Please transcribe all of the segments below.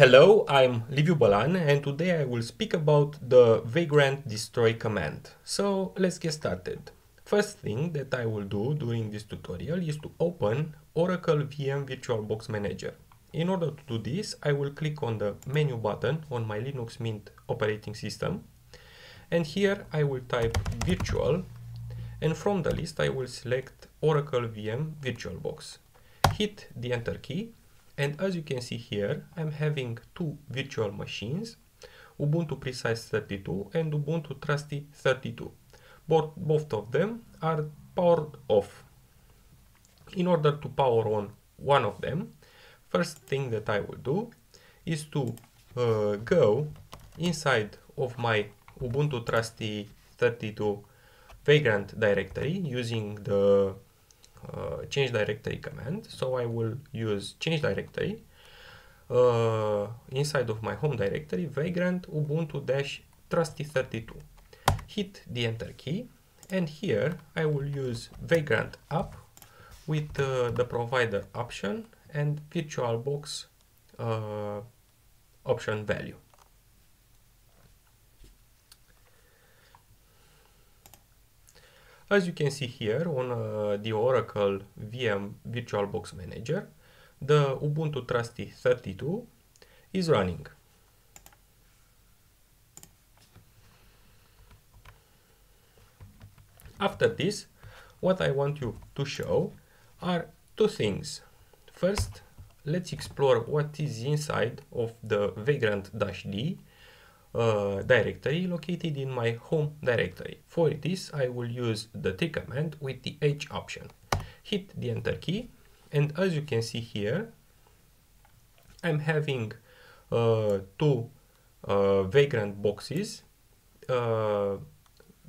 Hello, I'm Liviu Bălan and today I will speak about the vagrant destroy command. So let's get started. First thing that I will do during this tutorial is to open Oracle VM VirtualBox Manager. In order to do this, I will click on the menu button on my Linux Mint operating system and here I will type virtual and from the list I will select Oracle VM VirtualBox. Hit the enter key and as you can see here, I'm having two virtual machines, Ubuntu Precise 32 and Ubuntu Trusty 32. Both, both of them are powered off. In order to power on one of them, first thing that I will do is to uh, go inside of my Ubuntu Trusty 32 vagrant directory using the uh, change directory command. So I will use change directory uh, inside of my home directory vagrant ubuntu-trusty32. Hit the enter key and here I will use vagrant up with uh, the provider option and virtualbox uh, option value. As you can see here on uh, the Oracle VM VirtualBox Manager, the Ubuntu Trusty 32 is running. After this, what I want you to show are two things. First, let's explore what is inside of the vagrant.d uh, directory located in my home directory. For this, I will use the tree command with the h option. Hit the enter key, and as you can see here, I'm having uh, two uh, vagrant boxes, uh,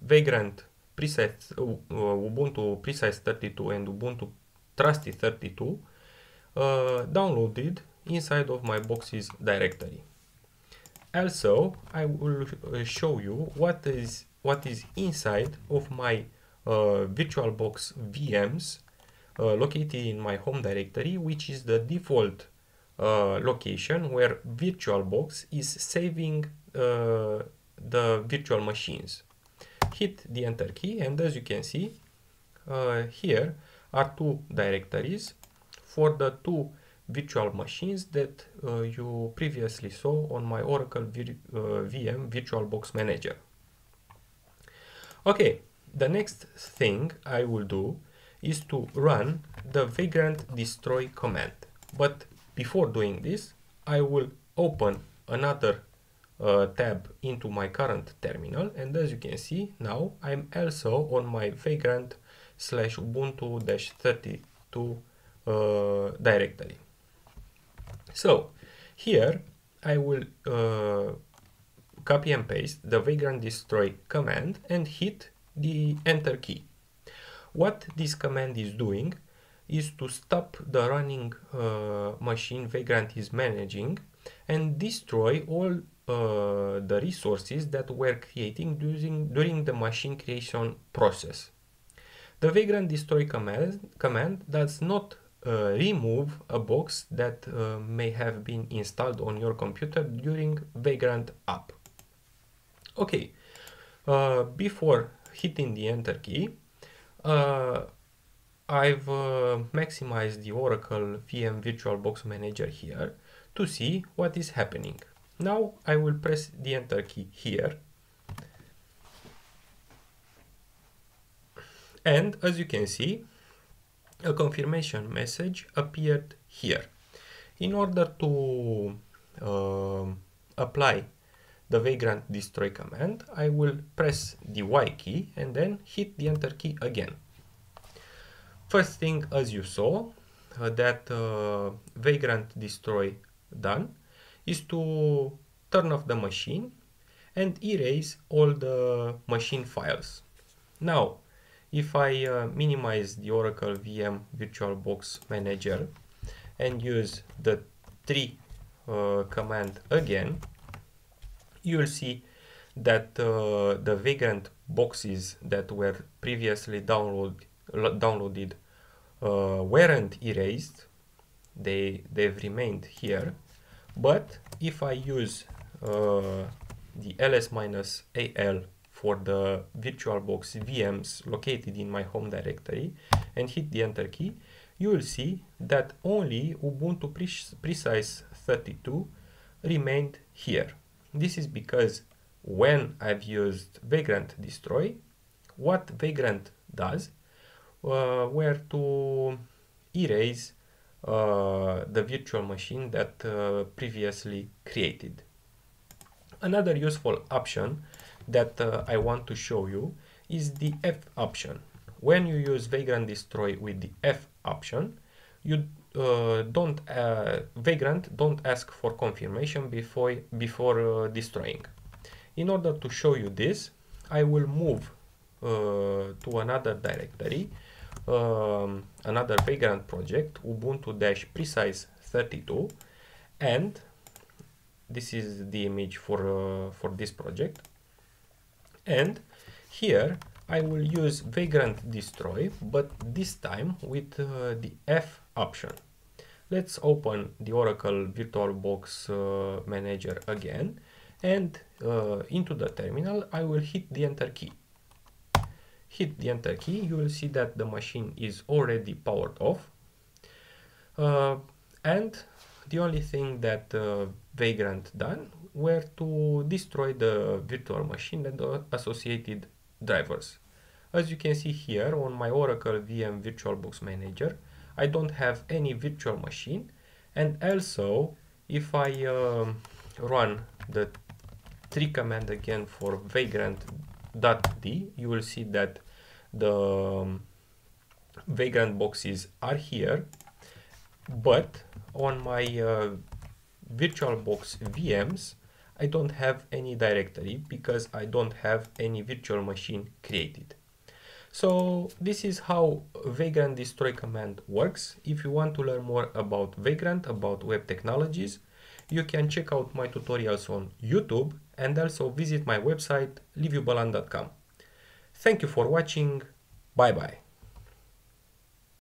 vagrant preset uh, Ubuntu Precise 32 and Ubuntu Trusty 32 uh, downloaded inside of my boxes directory. Also, I will uh, show you what is what is inside of my uh, VirtualBox VMs uh, located in my home directory, which is the default uh, location where VirtualBox is saving uh, the virtual machines. Hit the enter key and as you can see, uh, here are two directories for the two virtual machines that uh, you previously saw on my Oracle v uh, VM VirtualBox Manager. Okay, the next thing I will do is to run the vagrant destroy command. But before doing this, I will open another uh, tab into my current terminal and as you can see now I'm also on my vagrant slash ubuntu dash 32 uh, directory. So here I will uh, copy and paste the vagrant destroy command and hit the enter key. What this command is doing is to stop the running uh, machine vagrant is managing and destroy all uh, the resources that were creating during, during the machine creation process. The vagrant destroy command, command does not uh, remove a box that uh, may have been installed on your computer during Vagrant up. Okay, uh, before hitting the enter key, uh, I've uh, maximized the Oracle VM VirtualBox Manager here to see what is happening. Now I will press the enter key here. And as you can see, a confirmation message appeared here. In order to uh, apply the vagrant destroy command, I will press the Y key and then hit the enter key again. First thing as you saw uh, that uh, vagrant destroy done is to turn off the machine and erase all the machine files. Now if I uh, minimize the Oracle VM VirtualBox Manager and use the tree uh, command again, you will see that uh, the vagrant boxes that were previously download, downloaded uh, weren't erased. They, they've remained here, But if I use uh, the ls-al for the VirtualBox VMs located in my home directory and hit the enter key, you will see that only Ubuntu Precise 32 remained here. This is because when I've used Vagrant Destroy, what Vagrant does uh, were to erase uh, the virtual machine that uh, previously created. Another useful option that uh, I want to show you is the F option. When you use Vagrant Destroy with the F option, you uh, don't uh, Vagrant don't ask for confirmation before before uh, destroying. In order to show you this, I will move uh, to another directory, um, another Vagrant project, Ubuntu-Precise 32, and this is the image for uh, for this project. And here I will use Vagrant Destroy, but this time with uh, the F option. Let's open the Oracle VirtualBox uh, Manager again and uh, into the terminal I will hit the enter key. Hit the enter key, you will see that the machine is already powered off uh, and the only thing that uh, Vagrant done were to destroy the virtual machine and the associated drivers. As you can see here on my Oracle VM VirtualBox Manager, I don't have any virtual machine and also if I um, run the tree command again for vagrant.d you will see that the um, vagrant boxes are here but on my uh, VirtualBox VMs I don't have any directory because I don't have any virtual machine created. So this is how Vagrant destroy command works. If you want to learn more about Vagrant, about web technologies, you can check out my tutorials on YouTube and also visit my website liviubalan.com. Thank you for watching. Bye bye.